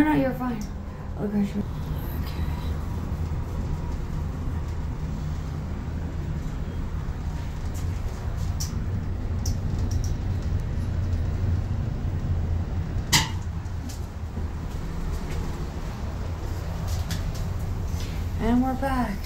No, no, you're fine. Oh gosh. Okay. And we're back.